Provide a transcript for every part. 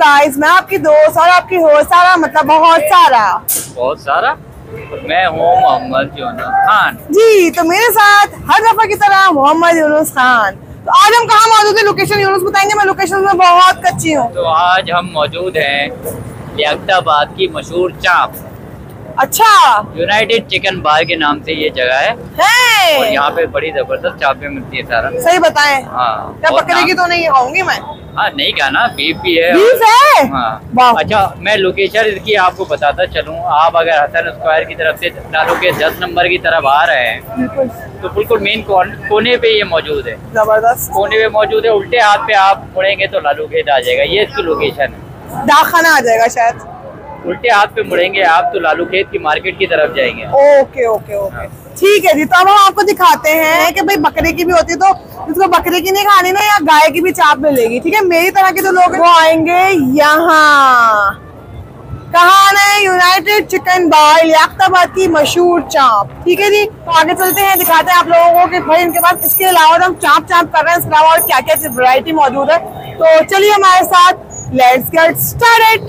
Guys मैं आपकी दोस्त और आपकी हो सारा मतलब बहुत सारा। बहुत सारा? मैं हूँ मोहम्मद यूनुस खान। जी तो मेरे साथ हर दफ़ा की तरह मोहम्मद यूनुस खान। तो आज हम कहाँ मौजूद है? लोकेशन यूनुस बताएँगे। मैं लोकेशन में बहुत कच्ची हूँ। तो आज हम मौजूद है की मशहूर चाप। अच्छा। यूनाइटेड चिकन बार के नाम से ये जगह है। और यहाँ पे बड़ी ज़बरदस्त चापे मिलती है सारा। सही बताएँ। हाँ बकरे की तो नहीं खाऊँगी मैं? हाँ नहीं कहा ना बीफ भी है बीफ है? हाँ। अच्छा मैं लोकेशन इसकी आपको बताता चलूँ। आप अगर हसन स्क्वायर की तरफ़ से के दस नंबर की तरफ़ आ रहे हैं तो बिल्कुल मेन कोने पे ये मौजूद है। ज़बरदस्त। कोने पे मौजूद है उल्टे हाथ पे आप मुड़ेंगे तो लालू खेत आ जाएगा। ये इसकी लोकेशन है। डाकखाना आ जाएगा शायद। उल्टे हाथ पे मुड़ेंगे, आप तो लालू खेत की मार्केट की तरफ़ जाएँगे। Okay okay okay. ठीक है जी तो हम आपको दिखाते हैं कि भाई बकरे की भी होती है तो जिसको बकरे की नहीं खानी ना, या गाय की भी चाप मिलेगी, ठीक है? मेरी तरह के जो तो लोग वो आएँगे यहाँ। कहा है? यूनाइटेड चिकन बार लियाकताबाद की मशहूर चाप। ठीक है जी तो आगे चलते हैं, दिखाते हैं आप लोगों को कि भाई इनके पास, इसके अलावा तो हम चाप चाप कर रहे हैं, इसके अलावा और क्या क्या वैरायटी मौजूद है। तो चलिए हमारे साथ लेट्स गेट स्टार्टेड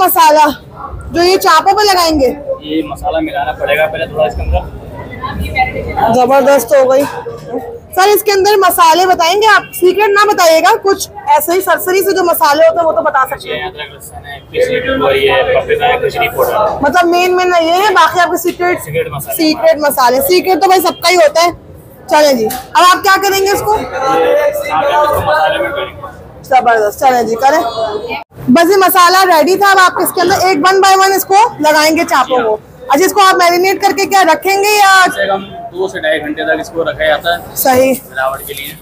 मसाला जो ये चापों पे लगाएँगे? ये मसाला मिलाना पड़ेगा पहले थोड़ा इसके अंदर। ज़बरदस्त हो गई। सर इसके अंदर मसाले बताएँगे आप? सीक्रेट ना बताइएगा कुछ ऐसे ही सरसरी से जो मसाले होते हैं वो तो बता सकते हैं। मतलब मेन मेन ये है बाकी आपके सीक्रेट सिगरेट मसाला। सीक्रेट मसाले। सीक्रेट तो भाई सबका ही होता है। चले जी। अब आप क्या करेंगे इसको? ज़बरदस्त। चले जी करें। बस ये मसाला रेडी था अब आप इसके अंदर एक वन बाय वन इसको लगाएँगे चापों को। अच्छा इसको आप मैरिनेट करके क्या रखेंगे या दो से ढाई घंटे तक इसको रखा जाता है। सही। मिलावट के लिए।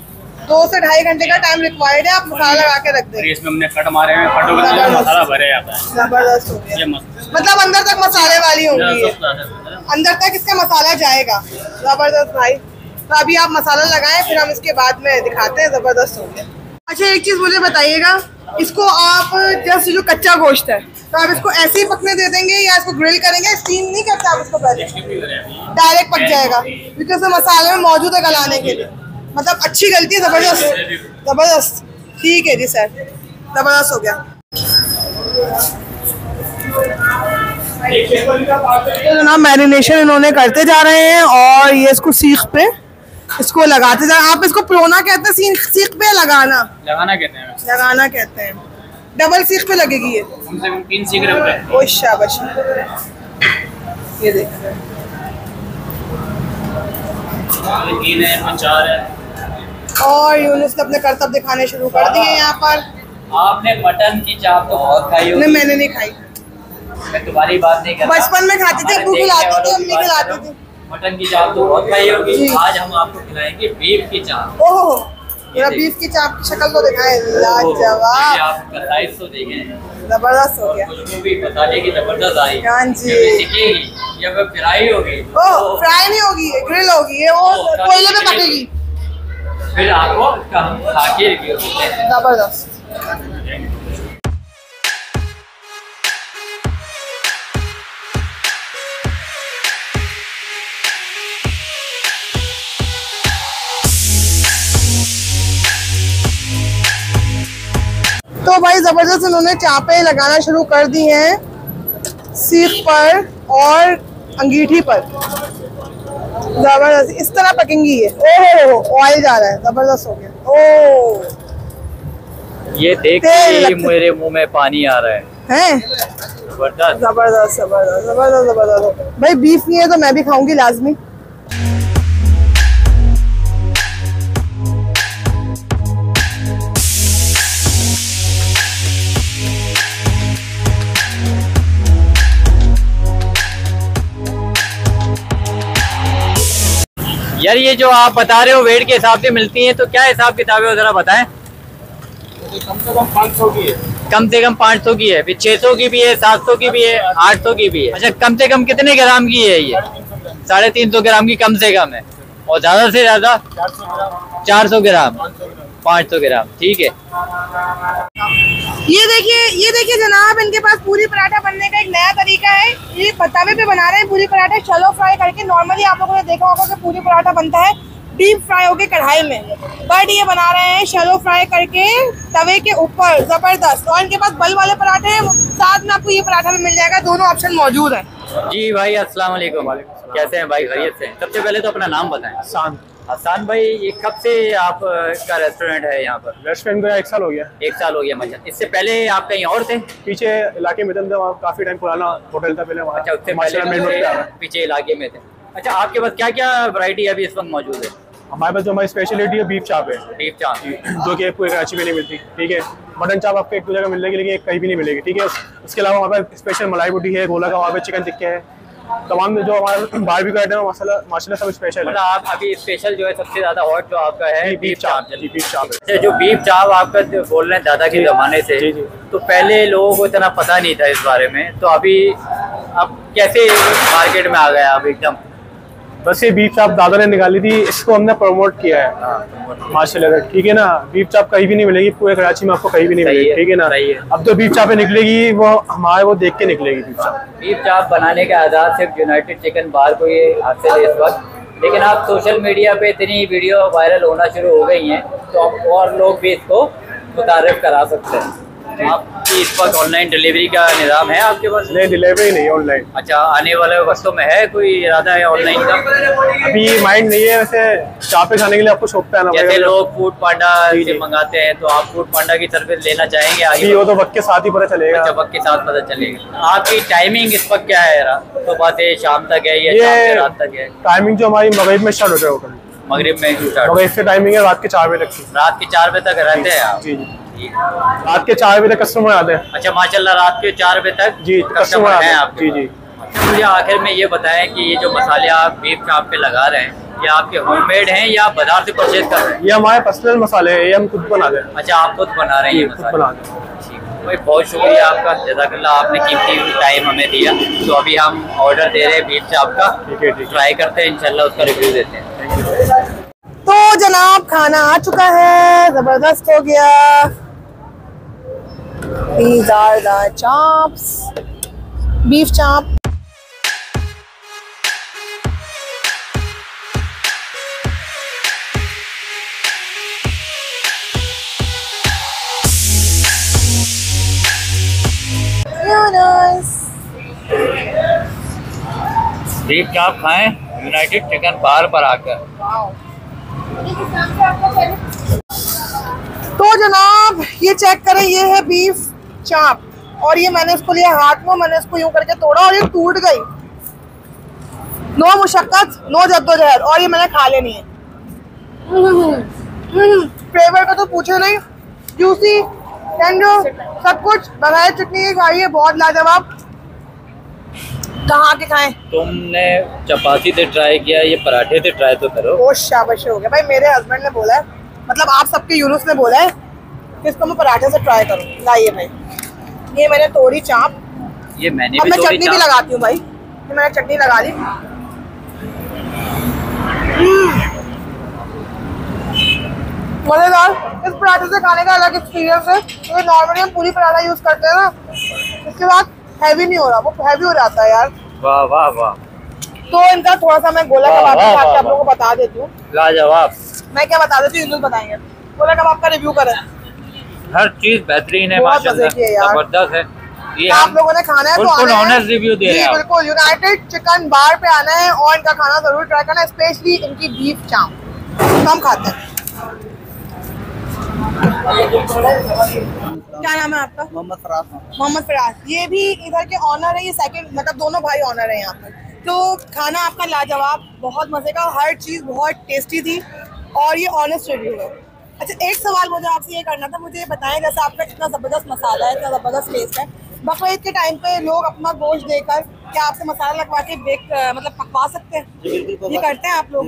दो से ढाई घंटे का टाइम रिक्वायर्ड है आप मसाला लगा के रख दें। इसमें हमने कट मारे हैं कटों के अंदर मसाला भरे जाता है। ज़बरदस्त हो गया। मतलब अंदर तक मसाले वाली होंगी? अंदर तक इसका मसाला जाएगा। ज़बरदस्त भाई। तो अभी आप मसाला लगाएँ फिर हम इसके बाद में दिखाते हैं ज़बरदस्त हो गया। अच्छा एक चीज़ मुझे बताइएगा इसको आप जस्ट जो कच्चा गोश्त है तो आप इसको ऐसे ही पकने दे देंगे या इसको ग्रिल करेंगे? स्टीम नहीं करते आप इसको पहले? डायरेक्ट पक जाएगा। क्योंकि उसमें मसाले में मौजूद है गलाने के लिए। मतलब अच्छी गलती है, ज़बरदस्त। ज़बरदस्त। ठीक है जी सर ज़बरदस्त हो गया। तो जनाब मैरिनेशन इन्होंने करते जा रहे हैं और ये इसको सीख पे इसको लगाते जा आप इसको प्रोना कहते हैं सीख सीख पे लगाना। लगाना कहते हैं। लगाना कहते हैं। डबल सीख पे लगेगी ये। कम से कम तीन सिगरेट है ओ शाबाश। ये देख। तीन है चार है। और यूनुस ने अपने करतब दिखाने शुरू कर दिए यहाँ पर। आपने मटन की चाप तो बहुत खाई नहीं होगी मैंने नहीं खाई। मैं तुम्हारी बात नहीं कर बचपन में खाती थी, अब्बू खिलाती थी, अम्मी खिलाती थी। मटन की चाप तो बहुत खाई होगी। आज हम आपको खिलाएँगे बीफ की चाप ओहो मेरा बीफ की चाप की शक्ल तो दिखाए। लाजवाब। आपका साइज़ तो देखें। ज़बरदस्त हो गया। खुशबू भी मसाले की ज़बरदस्त आई। हाँ जी। सिकेगी या फिर फ्राई होगी। फ्राई नहीं होगी ग्रिल होगी। ये वो कोयले पे ग्रिल पकेगी फिर आपको खा के ज़बरदस्त। तो भाई ज़बरदस्त इन्होंने चापे लगाना शुरू कर दी हैं सीख पर और अंगीठी पर। ज़बरदस्त इस तरह पकेंगी ये। ओहो ऑयल जा रहा है ज़बरदस्त हो गया। ओ। ये देख के मेरे मुँह में पानी आ रहा है। हैं? ज़बरदस्त। ज़बरदस्त ज़बरदस्त ज़बरदस्त ज़बरदस्त। भाई बीफ नहीं है तो मैं भी खाऊँगी लाजमी। यार, ये जो आप बता रहे हो वेट के हिसाब से मिलती हैं तो क्या हिसाब किताब है जरा बताएँ। कम से कम पाँच सौ की है कम से कम 500 की है फिर 600 की भी है 700 की भी है 800 की भी है। अच्छा कम से कम कितने ग्राम की है ये? साढ़े तीन सौ ग्राम की कम से कम है। और ज़्यादा से ज़्यादा? चार सौ सौ पाँच सौ ग्राम, पाँच सौ ग्राम, ठीक है। ये देखिए ये देखिए जनाब इनके पास पूरी पराठा बनने का एक नया तरीका है। ये तवे पे बना रहे हैं पूरी पराठा शलो फ्राई करके नॉर्मली आप लोगों ने देखा होगा कि पूरी पराठा बनता है डीप फ्राई होके कढ़ाई में। बट ये बना रहे हैं शलो फ्राई करके तवे के ऊपर ज़बरदस्त। और इनके पास बल वाले पराठे हैं साथ में आपको ये पराठा भी मिल जाएगा दोनों ऑप्शन मौजूद है। जी भाई अस्सलाम वालेकुम कैसे हैं भाई? खैरियत से। सबसे पहले तो अपना नाम बताएँ। शांत। हसान भाई ये कब से आप अ, का रेस्टोरेंट है यहाँ पर? रेस्टोरेंट एक साल हो गया। एक साल हो गया मतलब इससे पहले आप कहीं और थे? पीछे इलाके में थे वहाँ काफ़ी टाइम पुराना होटल था पहले वहाँ। अच्छा उससे पहले पीछे इलाके में थे। अच्छा आपके पास क्या क्या वैरायटी अभी इस वक्त मौजूद है? हमारे पास जो हमारी स्पेशलिटी है बीफ चाप है। बीफ चाप जो कि पूरे कराची में नहीं मिलती ठीक है? मटन चाप आपको एक दो जगह मिल जाएगी लेकिन एक कहीं भी नहीं मिलेगी ठीक है? उसके अलावा हमारे पास स्पेशल मलाई रोटी है गोला का वहाँ पे चिकन टिक्के है। तमाम जो हमारे भी कहते हैं मसाला माशाल्लाह सब स्पेशल मतलब है आप अभी स्पेशल जो है सबसे ज़्यादा हॉट जो आपका है बीफ चाप जी बीफ चाप। है अच्छा जो बीफ चाप आपका बोल रहे हैं दादा के जमाने से जी, जी। तो पहले लोगों को इतना पता नहीं था इस बारे में तो अभी अब कैसे मार्केट में आ गया अब एकदम? बस ये बीफ चाप दादा ने निकाली थी इसको हमने प्रमोट किया है। माशाल्लाह से, ठीक है ना? बीफ चाप कहीं भी नहीं मिलेगी पूरे कराची में आपको कहीं भी नहीं मिलेगी ठीक है ना? अब तो बीफ चापे निकलेगी वो हमारे वो देख के निकलेगी बीफ चाप। बीफ चाप बनाने का आज़ाद सिर्फ़ यूनाइटेड चिकन बार को ये हासिल है इस वक्त। लेकिन आप सोशल मीडिया पे इतनी वीडियो वायरल होना शुरू हो गई हैं तो और लोग भी इसको मुतारफ करा सकते हैं। आपकी इस वक्त ऑनलाइन डिलीवरी का निज़ाम है आपके पास? नहीं डिलीवरी नहीं ऑनलाइन अच्छा आने वाले वक्तों में है कोई इरादा है ऑनलाइन का? अभी माइंड नहीं है वैसे चापे खाने के लिए आपको शॉप पे आना जैसे लोग फ़ूड पांडा से मंगाते हैं तो आप फ़ूड पांडा की सर्विस लेना चाहेंगे आगे? वो तो वक्त के साथ ही पता चलेगा। अच्छा वक्त के साथ पता चलेगा। आपकी टाइमिंग इस वक्त क्या है सुबह से शाम तक है या रात तक है? टाइमिंग जो हमारी मगरब में स्टार्ट है होटल मगरिब में स्टार्ट मगरब से टाइमिंग है रात के चार बजे तक। रात के चार बजे तक रहते हैं आप। रात के चार बजे तक कस्टमर आते हैं। अच्छा माशाल्लाह रात के चार बजे तक जी कस्टमर हैं आपके जी जी। अच्छा, मुझे आखिर में ये बताएँ कि ये जो मसाले आप बीफ चाप पे लगा रहे हैं ये आपके होममेड हैं या बाज़ार से परचेज कर रहे हैं? ये हमारे पर्सनल मसाले हैं ये हम खुद बनाते हैं। अच्छा आप खुद बना रहे हैं ये खुद मसाले। बनाते हैं। भाई बहुत शुक्रिया आपका जजाकल्ला आपने कीमती टाइम हमें दिया। तो अभी हम ऑर्डर दे रहे हैं बीफ चाप का। ट्राई करते हैं इंशाल्लाह उसका रिव्यू देते हैं। तो जनाब खाना आ चुका है ज़बरदस्त हो गया। These are the chops, beef chop. Beef chop खाएँ यूनाइटेड चिकन बार पर आकर। तो जनाब ये चेक करें ये है बीफ चाप। और ये मैंने इसको लिया हाथ में मैंने इसको यूँ करके तोड़ा और ये टूट गई। नो मुशक्कत नो जद्दोजहद और ये मैंने खा लेनी है। फ्लेवर का तो पूछो नहीं। जूसी टेंडर सब कुछ बगैर चटनी के खाइए बहुत लाजवाब। कहाँ के खाएँ? तुमने चपाती से ट्राई किया ये पराठे से ट्राई तो करो। वो शाबाश हो गया। भाई मेरे हस्बैंड ने बोला है मतलब आप सबके यूनुस ने बोला है कि इसको मैं पराठे से ट्राई करूँ। लाइए भाई। ये मैंने तोड़ी चाप। ये मैंने अब भी मैं चटनी भी लगाती हूँ भाई। ये मैंने चटनी लगा ली। हम्म। मज़ेदार। इस पराठे से खाने का अलग एक्सपीरियंस है। क्योंकि नॉर्मली हम पूरी पराठा यूज़ करते हैं ना। इसके बाद हैवी नहीं हो रहा। वो हैवी हो जाता है यार। वाह वाह वाह। तो इनका थोड़ा सा मैं गोला कबाब के वाह, आप लोगों को बता देती हूँ। लाजवाब। मैं क्या बता देती हूँ? बताएँगे। गोला कबाब का रिव्यू करें। हर चीज़ बेहतरीन है। माशाल्लाह ज़बरदस्त है। ये आप लोगों ने खाना है तो बिल्कुल है। ऑनेस्ट रिव्यू दे जी, रहे हैं। बिल्कुल यूनाइटेड चिकन बार पे आना है और इनका खाना ज़रूर ट्राई करना है स्पेशली इनकी बीफ चाप हम खाते हैं। क्या नाम है आपका? मोहम्मद फराज मोहम्मद। फराज। ये भी इधर के ऑनर है ये सेकंड मतलब दोनों भाई ऑनर है यहाँ पर। तो खाना आपका लाजवाब बहुत मज़े का हर चीज़ बहुत टेस्टी थी और ये ऑनेस्ट रिव्यू है। अच्छा एक सवाल मुझे आपसे ये करना था मुझे ये बताएँ जैसे आपका इतना ज़बरदस्त मसाला है इतना ज़बरदस्त टेस्ट है बकरीद के टाइम पे लोग अपना गोश्त देकर क्या आपसे मसाला लगवा के बेक मतलब पकवा सकते हैं? ये करते हैं आप लोग?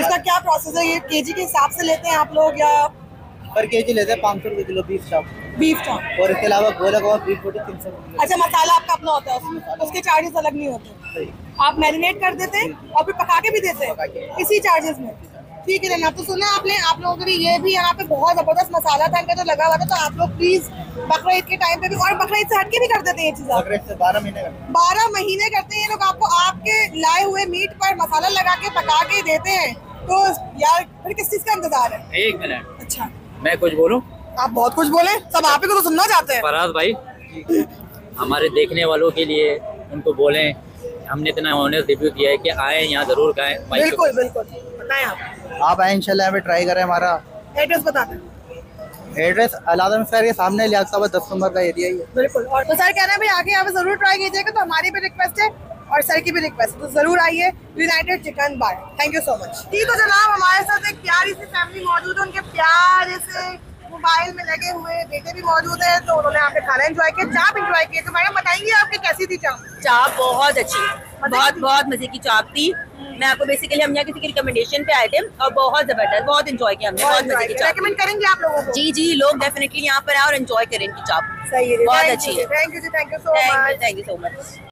इसका क्या प्रोसेस है? ये केजी के हिसाब से लेते हैं आप लोग या पर के जी लेते हैं पाँच सौ रुपये kilo beef chop beef chop और इसके अलावा गोला कबाब बीफ बोटी तीन सौ अच्छा मसाला आपका अपना होता है उसमें उसके चार्जेस अलग नहीं होते। आप मैरिनेट कर देते हैं और फिर पका के भी देते हैं? इसी चार्जेस में? ठीक है जनाब तो सुना आपने आप लोगों के लिए ये भी यहाँ पे बहुत ज़बरदस्त मसाला था इनका जो लगा हुआ था तो आप लोग प्लीज़ बकरा ईद के टाइम पे भी और बकरा ईद से हटके भी कर देते हैं ये चीज़ आप। बारह महीने बारह महीने करते हैं ये लोग आपको आपके लाए हुए मीट पर मसाला लगा के पका के देते हैं तो यार फिर किस चीज़ का इंतज़ार है? एक मिनट। अच्छा। मैं कुछ बोलूँ? आप बहुत कुछ बोले सब आप ही को तो सुनना चाहते हैं। फराज भाई हमारे देखने वालों के लिए उनको बोले हमने इतना ऑनेस्ट रिव्यू किया है कि आए यहाँ ज़रूर खाएँ। बिल्कुल बिल्कुल। बताएँ आप। आप आए इंशाल्लाह हमें ट्राई करें हमारा। एड्रेस बता दें एड्रेस अलादम सर के सामने लियाकत दस नंबर का एरिया ही है। बिल्कुल। और तो सर कहना है भाई आगे यहाँ पे ज़रूर ट्राई कीजिएगा तो हमारी भी रिक्वेस्ट है और सर की भी रिक्वेस्ट है तो ज़रूर आइए United Chicken Bar thank you so much जी तो जनाब हमारे साथ एक प्यारी सी फैमिली मौजूद है उनके प्यारे से मोबाइल में लगे हुए बेटे भी मौजूद है तो उन्होंने आपके खाना एंजॉय किया चाप एंजॉय किया तो मैडम बताएँगे आपकी कैसी थी चाप? चाप बहुत अच्छी बहुत बहुत मज़े की चाप थी। मैं आपको बेसिकली हम यहाँ किसी की रिकमेंडेशन पे आए थे और बहुत ज़बरदस्त बहुत इंजॉय किया हमने बहुत मज़े की चाप रेकमेंड करेंगे आप लोगों को? जी जी लोग डेफिनेटली यहाँ पर आए और एंजॉय करें इनकी चाप। सही है बहुत अच्छी है। Thank you ji thank you so much thank you so much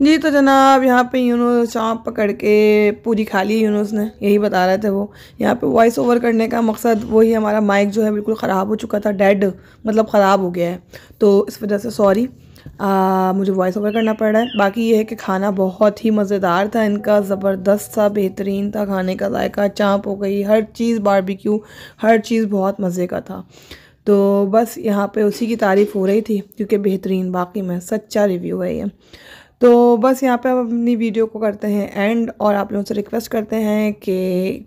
जी तो जनाब यहाँ पे यूनुस चाँप पकड़ के पूरी खा ली यूनुस ने, यही बता रहे थे वो। यहाँ पे वॉइस ओवर करने का मकसद वही हमारा माइक जो है बिल्कुल ख़राब हो चुका था डेड मतलब ख़राब हो गया है। तो इस वजह से सॉरी मुझे वॉइस ओवर करना पड़ रहा है। बाकी ये है कि खाना बहुत ही मज़ेदार था, इनका ज़बरदस्त था बेहतरीन था खाने का जायका, चाँप हो गई, हर चीज़ बारबेक्यू हर चीज़ बहुत मज़े का था। तो बस यहाँ पे उसी की तारीफ़ हो रही थी, क्योंकि बेहतरीन, बाकी में सच्चा रिव्यू है ये। तो बस यहाँ पे हम अपनी वीडियो को करते हैं एंड और आप लोगों से रिक्वेस्ट करते हैं कि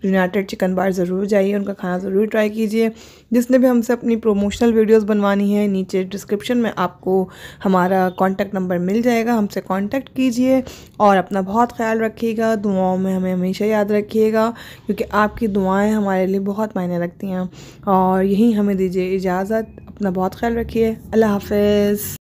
यूनाइटेड चिकन बार ज़रूर जाइए, उनका खाना ज़रूर ट्राई कीजिए। जिसने भी हमसे अपनी प्रोमोशनल वीडियोस बनवानी है, नीचे डिस्क्रिप्शन में आपको हमारा कांटेक्ट नंबर मिल जाएगा, हमसे कांटेक्ट कीजिए और अपना बहुत ख्याल रखिएगा, दुआओं में हमें हमेशा याद रखिएगा, क्योंकि आपकी दुआएँ हमारे लिए बहुत मायने रखती हैं। और यहीं हमें दीजिए इजाज़त, अपना बहुत ख्याल रखिए। अल्लाह हाफिज़।